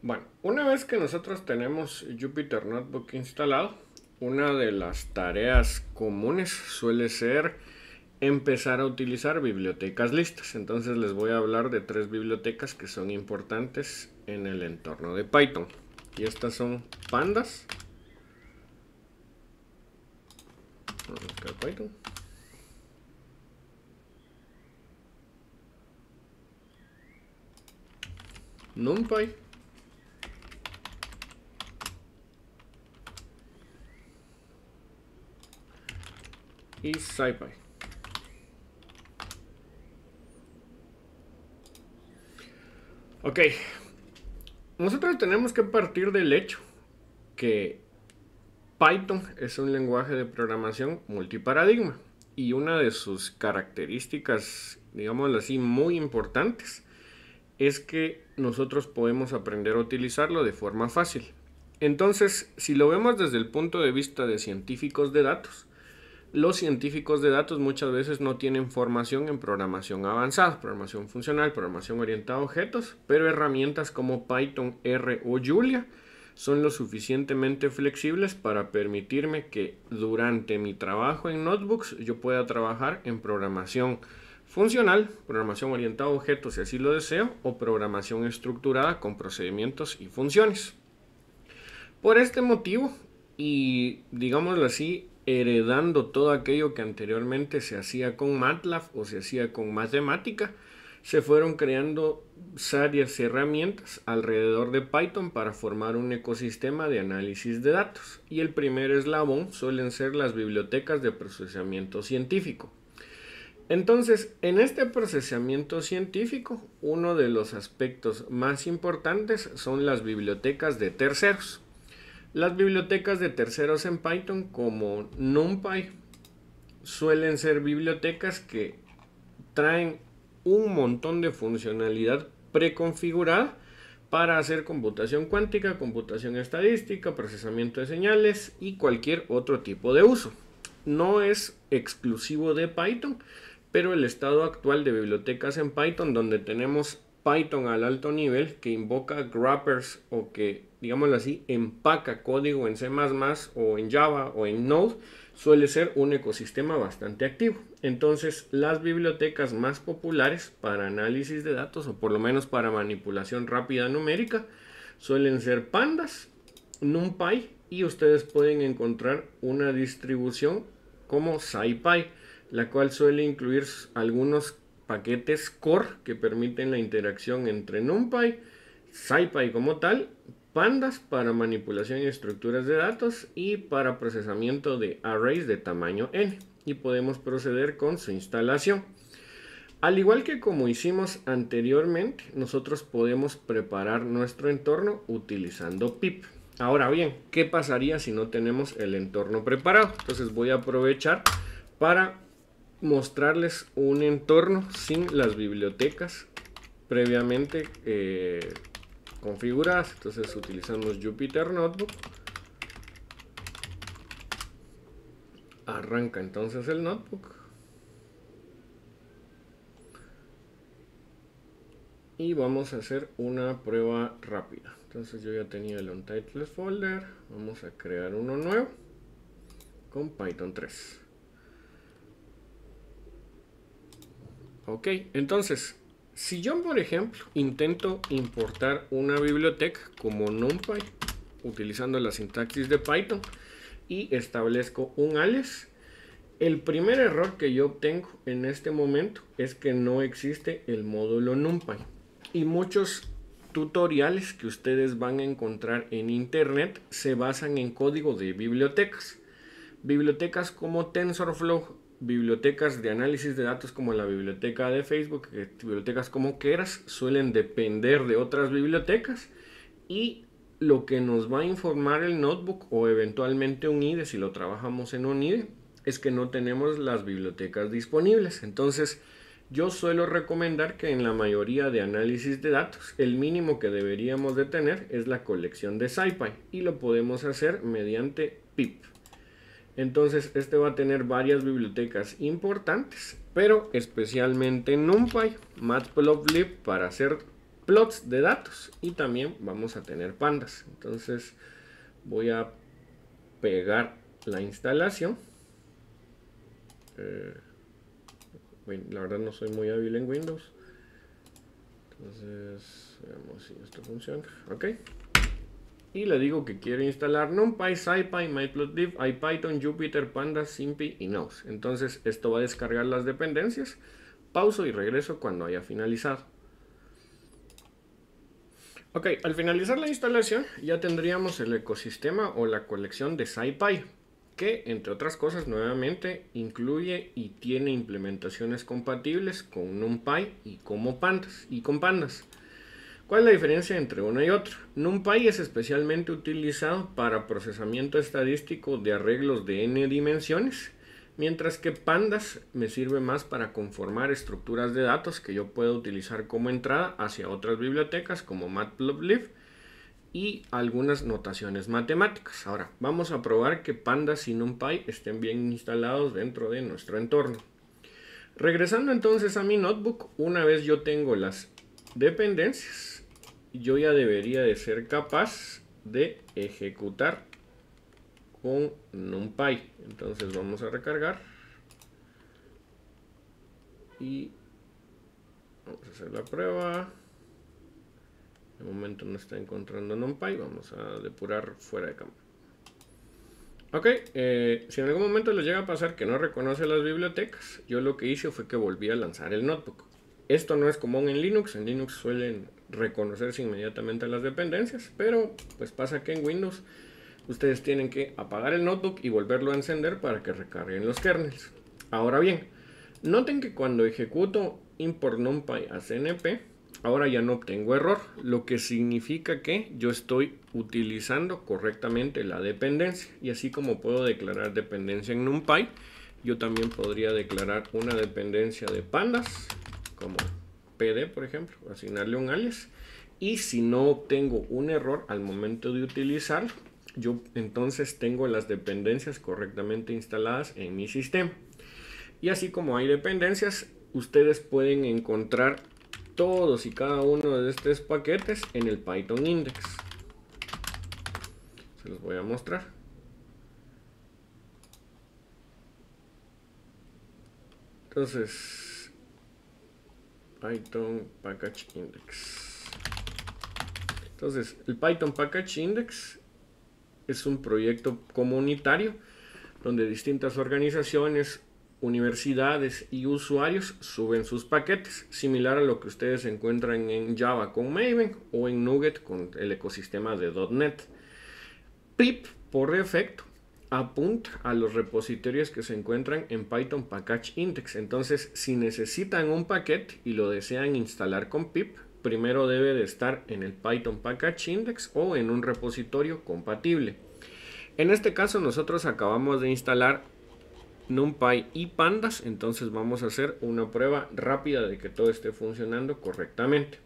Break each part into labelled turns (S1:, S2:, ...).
S1: Bueno, una vez que nosotros tenemos Jupyter Notebook instalado, una de las tareas comunes suele ser empezar a utilizar bibliotecas listas. Entonces les voy a hablar de tres bibliotecas que son importantes en el entorno de Python. Y estas son pandas. Python. NumPy y SciPy. Ok, nosotros tenemos que partir del hecho que Python es un lenguaje de programación multiparadigma y una de sus características, digámoslo así, muy importantes es que nosotros podemos aprender a utilizarlo de forma fácil. Entonces, si lo vemos desde el punto de vista de científicos de datos, los científicos de datos muchas veces no tienen formación en programación avanzada, programación funcional, programación orientada a objetos, pero herramientas como Python, R o Julia son lo suficientemente flexibles para permitirme que durante mi trabajo en notebooks yo pueda trabajar en programación funcional, programación orientada a objetos si así lo deseo, o programación estructurada con procedimientos y funciones. Por este motivo, y digámoslo así, heredando todo aquello que anteriormente se hacía con MATLAB o se hacía con matemática, se fueron creando varias herramientas alrededor de Python para formar un ecosistema de análisis de datos. Y el primer eslabón suelen ser las bibliotecas de procesamiento científico. Entonces, en este procesamiento científico, uno de los aspectos más importantes son las bibliotecas de terceros. Las bibliotecas de terceros en Python como NumPy suelen ser bibliotecas que traen un montón de funcionalidad preconfigurada para hacer computación cuántica, computación estadística, procesamiento de señales y cualquier otro tipo de uso. No es exclusivo de Python, pero el estado actual de bibliotecas en Python donde tenemos Python al alto nivel que invoca grappers o que, digámoslo así, empaca código en C++ o en Java o en Node, suele ser un ecosistema bastante activo. Entonces, las bibliotecas más populares para análisis de datos o por lo menos para manipulación rápida numérica suelen ser Pandas, NumPy y ustedes pueden encontrar una distribución como SciPy, la cual suele incluir algunos paquetes core que permiten la interacción entre NumPy, SciPy como tal, pandas para manipulación y estructuras de datos y para procesamiento de arrays de tamaño n. Y podemos proceder con su instalación. Al igual que como hicimos anteriormente, nosotros podemos preparar nuestro entorno utilizando pip. Ahora bien, ¿qué pasaría si no tenemos el entorno preparado? Entonces voy a aprovechar para mostrarles un entorno sin las bibliotecas previamente eh, configuradas. Entonces utilizamos Jupyter Notebook. Arranca entonces el notebook. Y vamos a hacer una prueba rápida. Entonces yo ya tenía el Untitled folder. Vamos a crear uno nuevo con Python 3. Ok, entonces, si yo, por ejemplo, intento importar una biblioteca como NumPy, utilizando la sintaxis de Python, y establezco un alias, el primer error que yo obtengo en este momento es que no existe el módulo NumPy. Y muchos tutoriales que ustedes van a encontrar en internet se basan en código de bibliotecas. Bibliotecas como TensorFlow bibliotecas de análisis de datos como la biblioteca de Facebook, bibliotecas como Keras, suelen depender de otras bibliotecas y lo que nos va a informar el notebook o eventualmente un IDE si lo trabajamos en un IDE es que no tenemos las bibliotecas disponibles. Entonces, yo suelo recomendar que en la mayoría de análisis de datos el mínimo que deberíamos de tener es la colección de SciPy y lo podemos hacer mediante pip. Entonces este va a tener varias bibliotecas importantes, pero especialmente NumPy, Matplotlib para hacer plots de datos y también vamos a tener pandas. Entonces voy a pegar la instalación. Eh, la verdad no soy muy hábil en Windows. Entonces, veamos si esto funciona. Ok. Y le digo que quiero instalar NumPy, SciPy, Matplotlib, IPython, Jupyter, Pandas, SymPy y Nose. Entonces, esto va a descargar las dependencias. Pauso y regreso cuando haya finalizado. Ok, al finalizar la instalación ya tendríamos el ecosistema o la colección de SciPy que entre otras cosas nuevamente incluye y tiene implementaciones compatibles con NumPy y como pandas y con pandas. ¿Cuál es la diferencia entre una y otra? NumPy es especialmente utilizado para procesamiento estadístico de arreglos de n dimensiones, mientras que pandas me sirve más para conformar estructuras de datos que yo puedo utilizar como entrada hacia otras bibliotecas como Matplotlib y algunas notaciones matemáticas. Ahora, vamos a probar que pandas y NumPy estén bien instalados dentro de nuestro entorno. Regresando entonces a mi notebook, una vez yo tengo las dependencias, yo ya debería de ser capaz de ejecutar con NumPy. Entonces vamos a recargar y vamos a hacer la prueba. De momento no está encontrando NumPy. Vamos a depurar fuera de cámara. Ok, eh, si en algún momento les llega a pasar que no reconoce las bibliotecas, yo lo que hice fue que volví a lanzar el notebook. Esto no es común en Linux, en Linux suelen reconocerse inmediatamente las dependencias, pero pues pasa que en Windows ustedes tienen que apagar el notebook y volverlo a encender para que recarguen los kernels. Ahora bien, noten que cuando ejecuto import numpy a cnp, ahora ya no obtengo error, lo que significa que yo estoy utilizando correctamente la dependencia. Y así como puedo declarar dependencia en NumPy, yo también podría declarar una dependencia de pandas, como pd, por ejemplo, asignarle un alias. Y si no obtengo un error al momento de utilizarlo, yo entonces tengo las dependencias correctamente instaladas en mi sistema. Y así como hay dependencias, ustedes pueden encontrar todos y cada uno de estos paquetes en el Python index. Se los voy a mostrar. Entonces, Python Package Index. Entonces, el Python Package Index es un proyecto comunitario donde distintas organizaciones universidades y usuarios suben sus paquetes, similar a lo que ustedes encuentran en Java con Maven o en Nugget con el ecosistema de .NET. pip por defecto apunta a los repositorios que se encuentran en Python Package Index. Entonces, si necesitan un paquete y lo desean instalar con pip, primero debe de estar en el Python Package Index o en un repositorio compatible. En este caso nosotros acabamos de instalar NumPy y Pandas. Entonces vamos a hacer una prueba rápida de que todo esté funcionando correctamente.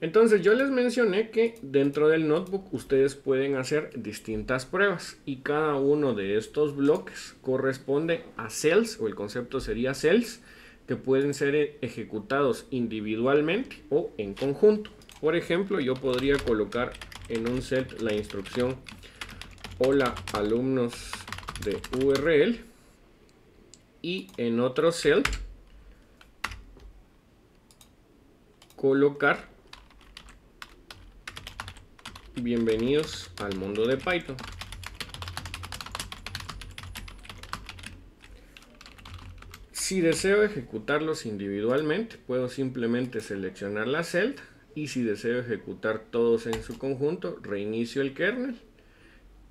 S1: Entonces yo les mencioné que dentro del notebook ustedes pueden hacer distintas pruebas y cada uno de estos bloques corresponde a cells o el concepto sería cells que pueden ser ejecutados individualmente o en conjunto. Por ejemplo, yo podría colocar en un set la instrucción hola alumnos de URL y en otro cell colocar bienvenidos al mundo de Python. Si deseo ejecutarlos individualmente, puedo simplemente seleccionar la celda y si deseo ejecutar todos en su conjunto, reinicio el kernel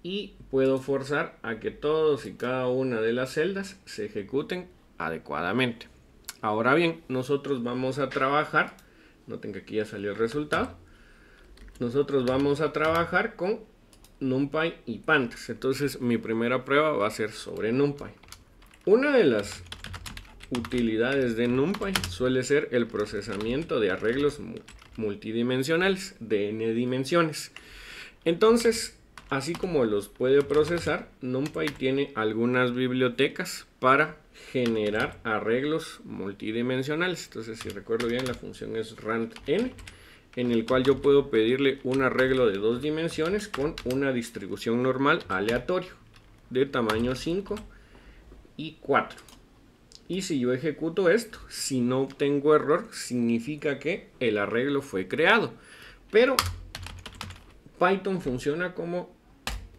S1: y puedo forzar a que todos y cada una de las celdas se ejecuten adecuadamente. Ahora bien, nosotros vamos a trabajar, noten que aquí ya salió el resultado, nosotros vamos a trabajar con NumPy y Pandas. Entonces mi primera prueba va a ser sobre NumPy. Una de las utilidades de NumPy suele ser el procesamiento de arreglos multidimensionales de n dimensiones. Entonces, Así como los puede procesar, NumPy tiene algunas bibliotecas para generar arreglos multidimensionales. Entonces, si recuerdo bien, la función es randn. En el cual yo puedo pedirle un arreglo de dos dimensiones con una distribución normal aleatorio de tamaño 5 y 4. Y si yo ejecuto esto, si no obtengo error, significa que el arreglo fue creado. Pero Python funciona como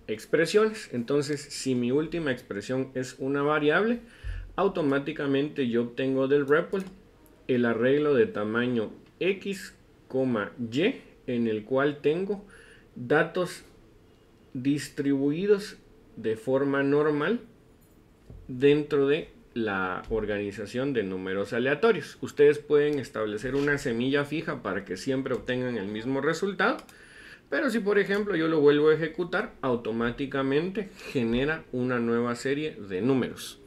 S1: expresiones. Entonces, si mi última expresión es una variable, automáticamente yo obtengo del REPL el arreglo de tamaño X, Y, en el cual tengo datos distribuidos de forma normal dentro de la organización de números aleatorios. Ustedes pueden establecer una semilla fija para que siempre obtengan el mismo resultado, pero si por ejemplo yo lo vuelvo a ejecutar, automáticamente genera una nueva serie de números.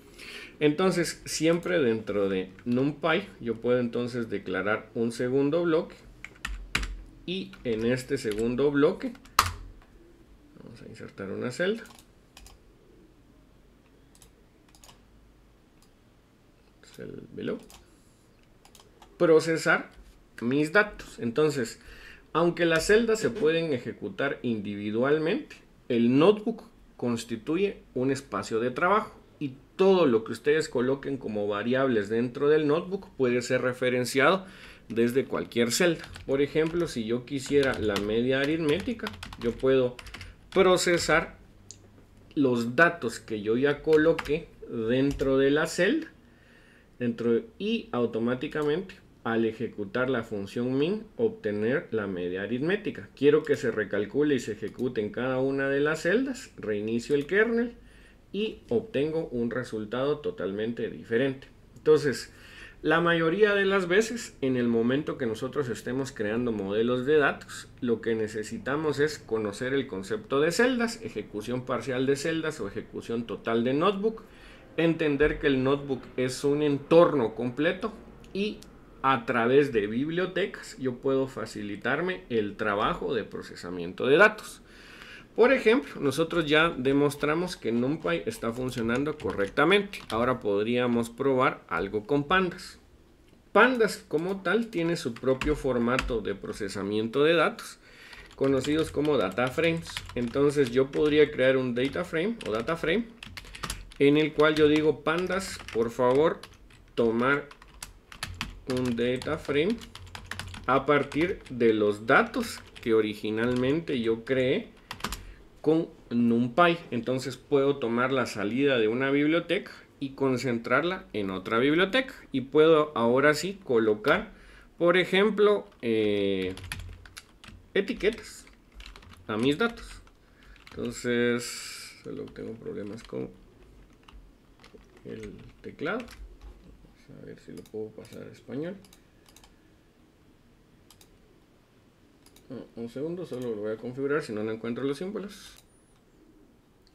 S1: Entonces, siempre dentro de NumPy, yo puedo entonces declarar un segundo bloque. Y en este segundo bloque, vamos a insertar una celda. below. Procesar mis datos. Entonces, aunque las celdas se pueden ejecutar individualmente, el notebook constituye un espacio de trabajo y todo lo que ustedes coloquen como variables dentro del notebook puede ser referenciado desde cualquier celda. Por ejemplo, si yo quisiera la media aritmética, yo puedo procesar los datos que yo ya coloqué dentro de la celda dentro y automáticamente al ejecutar la función min obtener la media aritmética. Quiero que se recalcule y se ejecute en cada una de las celdas, reinicio el kernel y obtengo un resultado totalmente diferente. Entonces, la mayoría de las veces, en el momento que nosotros estemos creando modelos de datos, lo que necesitamos es conocer el concepto de celdas, ejecución parcial de celdas o ejecución total de notebook, entender que el notebook es un entorno completo y a través de bibliotecas yo puedo facilitarme el trabajo de procesamiento de datos. Por ejemplo, nosotros ya demostramos que NumPy está funcionando correctamente. Ahora podríamos probar algo con pandas. Pandas como tal tiene su propio formato de procesamiento de datos, conocidos como data frames. Entonces yo podría crear un data frame o data frame en el cual yo digo pandas, por favor, tomar un data frame a partir de los datos que originalmente yo creé con NumPy. Entonces puedo tomar la salida de una biblioteca y concentrarla en otra biblioteca. Y puedo ahora sí colocar, por ejemplo, eh, etiquetas a mis datos. Entonces, solo tengo problemas con el teclado. A ver si lo puedo pasar a español. Un segundo, solo lo voy a configurar si no, no encuentro los símbolos.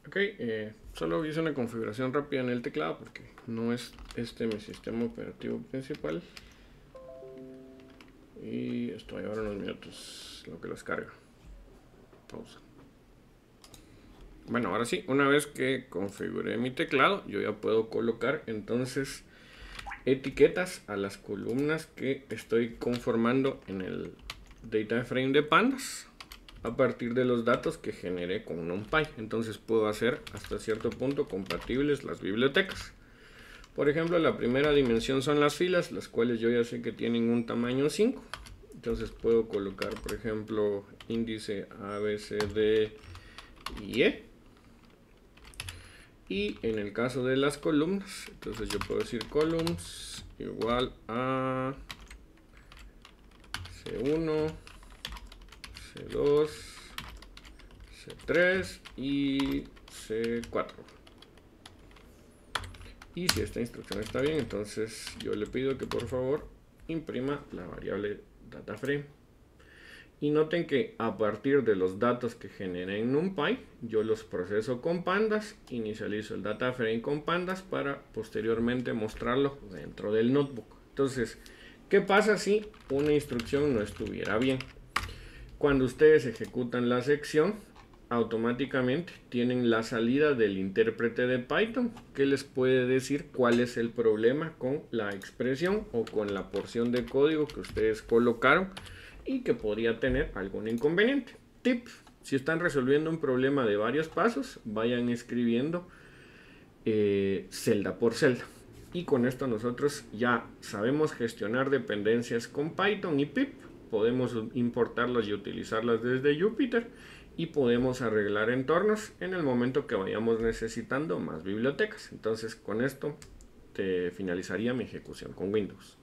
S1: Ok, eh, solo hice una configuración rápida en el teclado porque no es este mi sistema operativo principal. Y estoy ahora unos minutos lo que los carga. Pausa. Bueno, ahora sí, una vez que configuré mi teclado, yo ya puedo colocar entonces etiquetas a las columnas que estoy conformando en el data frame de pandas a partir de los datos que generé con NumPy. Entonces puedo hacer hasta cierto punto compatibles las bibliotecas. Por ejemplo, la primera dimensión son las filas, las cuales yo ya sé que tienen un tamaño 5. Entonces puedo colocar, por ejemplo, índice A, y E. Y en el caso de las columnas, entonces yo puedo decir columns igual a C1, C2, C3 y C4. Y si esta instrucción está bien, entonces yo le pido que por favor imprima la variable DataFrame. Y noten que a partir de los datos que generé en NumPy, yo los proceso con pandas, inicializo el DataFrame con pandas para posteriormente mostrarlo dentro del notebook. Entonces, ¿Qué pasa si una instrucción no estuviera bien? Cuando ustedes ejecutan la sección, automáticamente tienen la salida del intérprete de Python que les puede decir cuál es el problema con la expresión o con la porción de código que ustedes colocaron y que podría tener algún inconveniente. Tip, si están resolviendo un problema de varios pasos, vayan escribiendo eh, celda por celda. Y con esto nosotros ya sabemos gestionar dependencias con Python y pip. Podemos importarlas y utilizarlas desde Jupyter y podemos arreglar entornos en el momento que vayamos necesitando más bibliotecas. Entonces con esto te finalizaría mi ejecución con Windows.